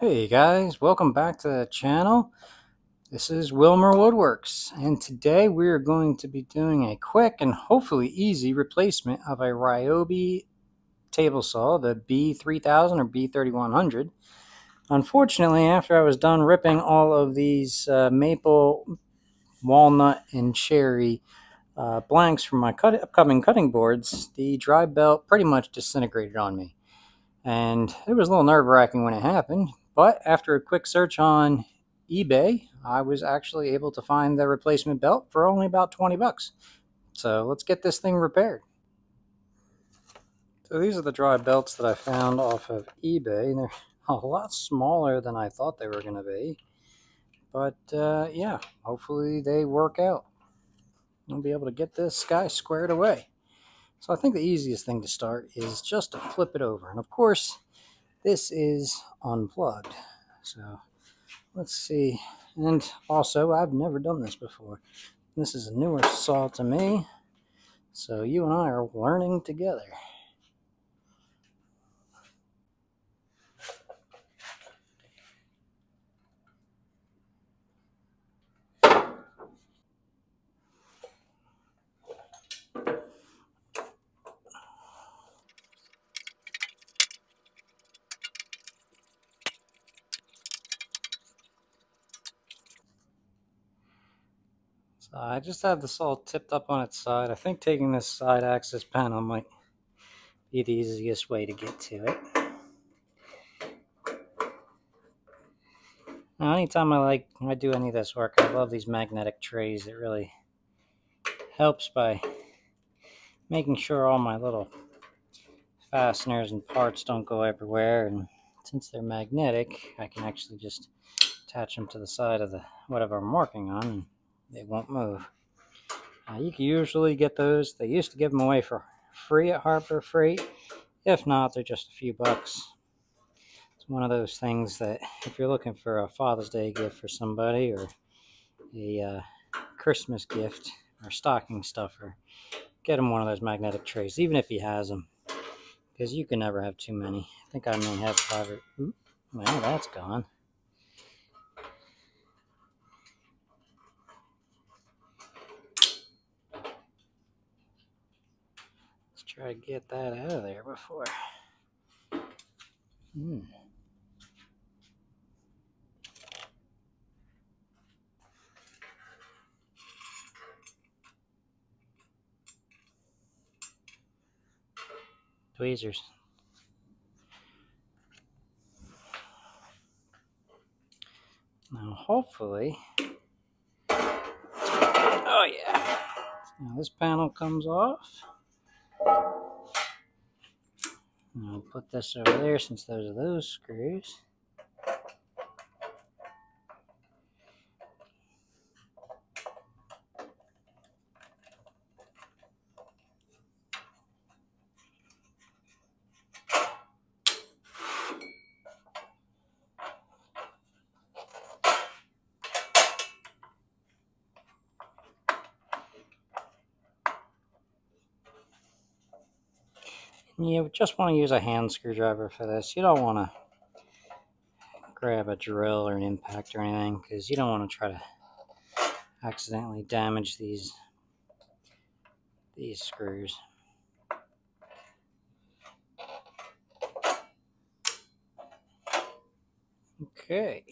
Hey guys, welcome back to the channel. This is Wilmer Woodworks and today we are going to be doing a quick and hopefully easy replacement of a Ryobi table saw, the B3000 or B3100. Unfortunately, after I was done ripping all of these uh, maple, walnut, and cherry uh, blanks from my cut upcoming cutting boards, the drive belt pretty much disintegrated on me. And it was a little nerve wracking when it happened but after a quick search on eBay, I was actually able to find the replacement belt for only about 20 bucks. So let's get this thing repaired. So these are the drive belts that I found off of eBay. They're a lot smaller than I thought they were going to be. But uh, yeah, hopefully they work out. I'll be able to get this guy squared away. So I think the easiest thing to start is just to flip it over. And of course, this is unplugged. So let's see. And also, I've never done this before. This is a newer saw to me. So you and I are learning together. So I just have this all tipped up on its side. I think taking this side access panel might be the easiest way to get to it. Now, anytime I like I do any of this work, I love these magnetic trays. It really helps by making sure all my little fasteners and parts don't go everywhere. And since they're magnetic, I can actually just attach them to the side of the whatever I'm working on they won't move. You can usually get those. They used to give them away for free at Harbor Freight. If not, they're just a few bucks. It's one of those things that if you're looking for a Father's Day gift for somebody or a uh, Christmas gift or stocking stuffer, get him one of those magnetic trays, even if he has them, because you can never have too many. I think I may have five or. Ooh, well, that's gone. Try to get that out of there before. Hmm. Tweezers. Now, hopefully, oh yeah, now this panel comes off. I'll put this over there since those are those screws. You just want to use a hand screwdriver for this. You don't want to grab a drill or an impact or anything because you don't want to try to accidentally damage these these screws. Okay.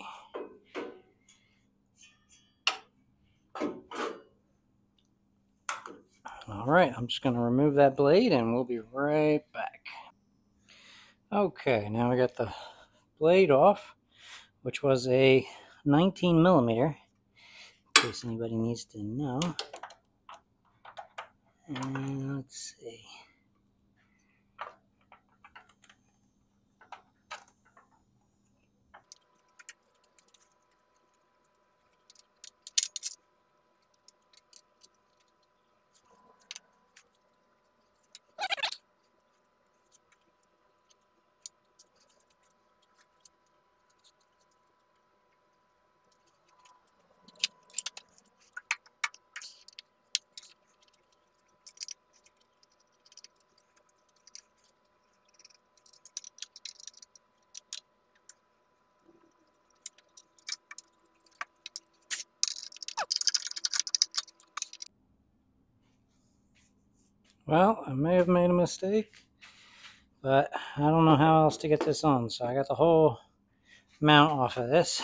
All right, I'm just going to remove that blade and we'll be right back. Okay, now we got the blade off, which was a 19 millimeter, in case anybody needs to know. And let's see. Well, I may have made a mistake, but I don't know how else to get this on. So I got the whole mount off of this.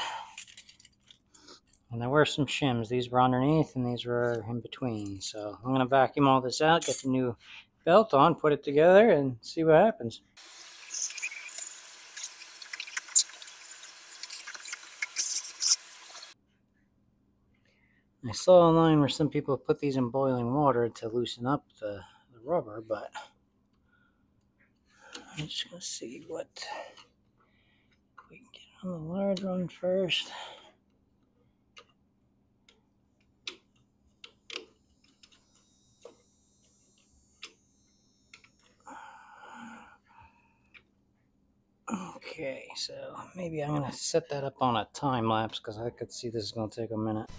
And there were some shims. These were underneath and these were in between. So I'm going to vacuum all this out, get the new belt on, put it together, and see what happens. I saw online where some people put these in boiling water to loosen up the, the rubber, but I'm just going to see what we can get on the large one first. Okay, so maybe I'm going to set that up on a time lapse because I could see this is going to take a minute.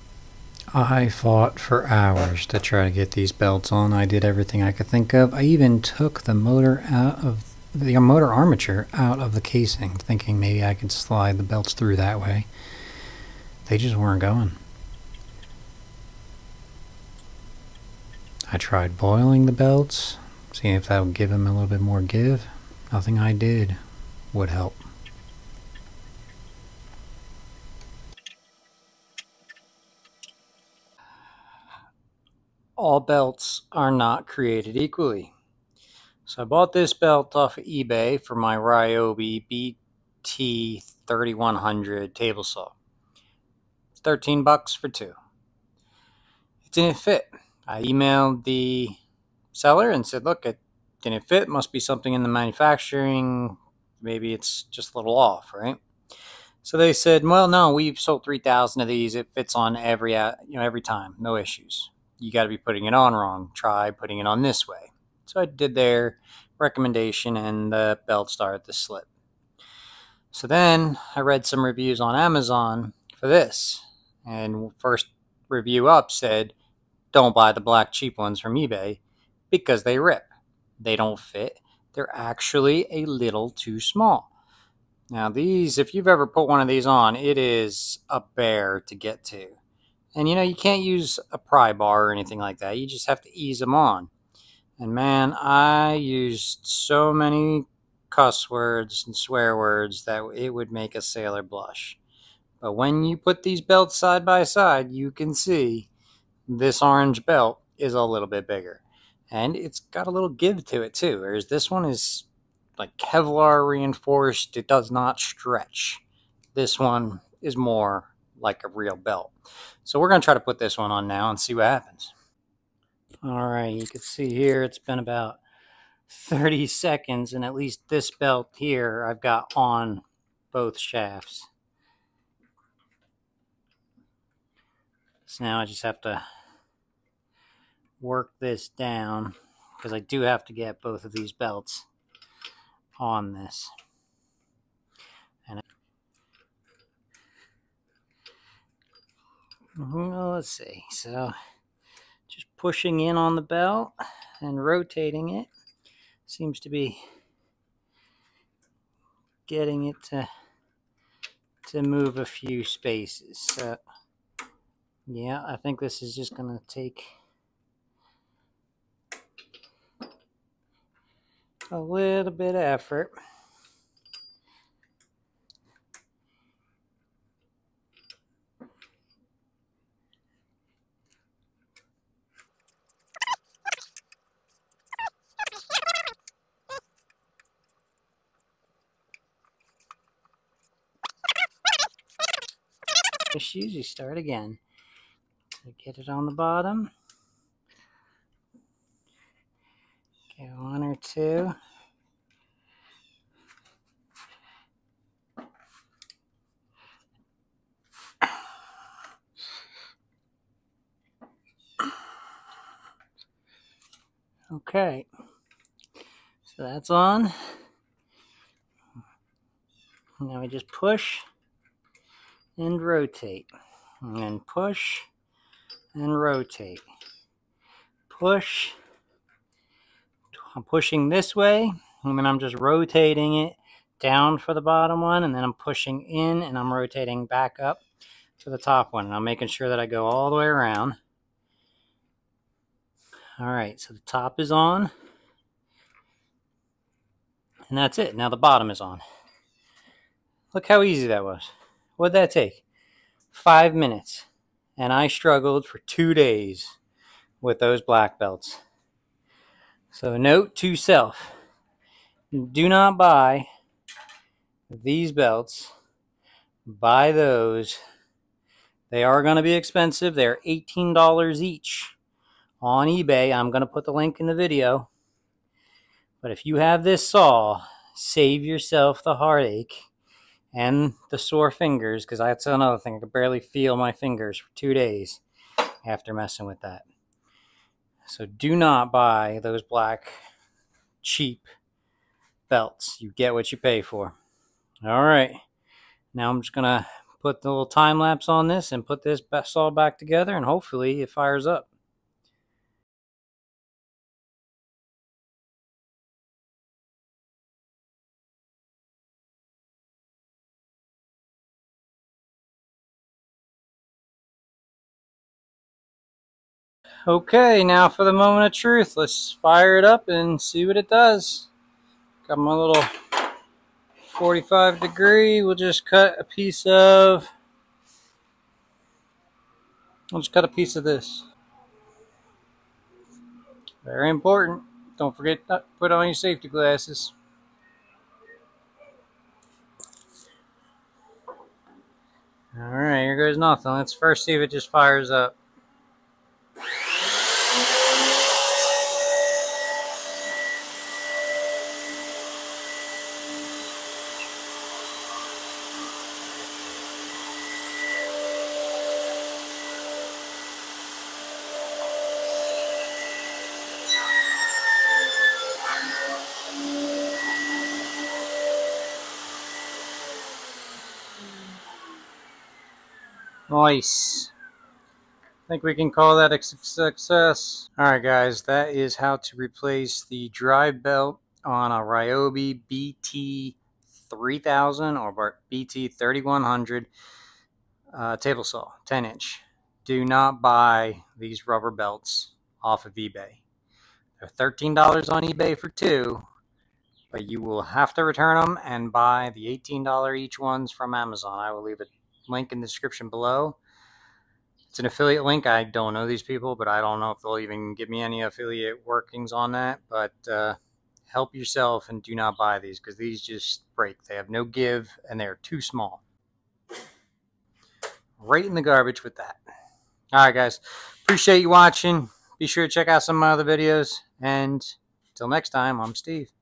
I fought for hours to try to get these belts on. I did everything I could think of. I even took the motor out of the motor armature out of the casing, thinking maybe I could slide the belts through that way. They just weren't going. I tried boiling the belts, seeing if that would give them a little bit more give. Nothing I did would help. All belts are not created equally. So I bought this belt off of eBay for my Ryobi BT3100 table saw. 13 bucks for two. It didn't fit. I emailed the seller and said, look, it didn't fit. Must be something in the manufacturing maybe it's just a little off, right? So they said, well, no, we've sold 3,000 of these. It fits on every, uh, you know, every time. No issues. You got to be putting it on wrong. Try putting it on this way. So I did their recommendation and the belt started to slip. So then I read some reviews on Amazon for this. And first review up said, don't buy the black cheap ones from eBay because they rip. They don't fit they're actually a little too small. Now these, if you've ever put one of these on, it is a bear to get to. And you know, you can't use a pry bar or anything like that. You just have to ease them on. And man, I used so many cuss words and swear words that it would make a sailor blush. But when you put these belts side by side, you can see this orange belt is a little bit bigger and it's got a little give to it too. Whereas this one is like Kevlar reinforced, it does not stretch. This one is more like a real belt. So we're going to try to put this one on now and see what happens. All right, you can see here it's been about 30 seconds, and at least this belt here I've got on both shafts. So now I just have to work this down because I do have to get both of these belts on this. Mm-hmm. well, let's see. So just pushing in on the belt and rotating it seems to be getting it to to move a few spaces. So yeah, I think this is just going to take a little bit of effort. Just you start again. So get it on the bottom. Okay, one or two. Okay, so that's on. Now we just push and rotate, and then push and rotate. Push I'm pushing this way, and then I'm just rotating it down for the bottom one, and then I'm pushing in, and I'm rotating back up to the top one. And I'm making sure that I go all the way around. All right, so the top is on. And that's it. Now the bottom is on. Look how easy that was. What'd that take? Five minutes. And I struggled for two days with those black belts. So note to self, do not buy these belts. Buy those. They are going to be expensive. They're $18 each on eBay. I'm going to put the link in the video. But if you have this saw, save yourself the heartache and the sore fingers because that's another thing. I could barely feel my fingers for two days after messing with that. So do not buy those black cheap belts. You get what you pay for. All right. Now I'm just going to put the little time lapse on this and put this saw back together and hopefully it fires up. Okay, now for the moment of truth. Let's fire it up and see what it does. Got my little 45 degree. We'll just cut a piece of, I'll just cut a piece of this. Very important. Don't forget to put on your safety glasses. Alright, here goes nothing. Let's first see if it just fires up. Nice. I think we can call that a success. Alright guys, that is how to replace the drive belt on a Ryobi BT 3000 or BT 3100 uh, table saw, 10 inch. Do not buy these rubber belts off of eBay. They're $13 on eBay for two, but you will have to return them and buy the $18 each ones from Amazon. I will leave a link in the description below. It's an affiliate link. I don't know these people, but I don't know if they'll even give me any affiliate workings on that. But uh, help yourself and do not buy these because these just break. They have no give and they're too small. Right in the garbage with that. All right, guys. Appreciate you watching. Be sure to check out some of my other videos. And until next time, I'm Steve.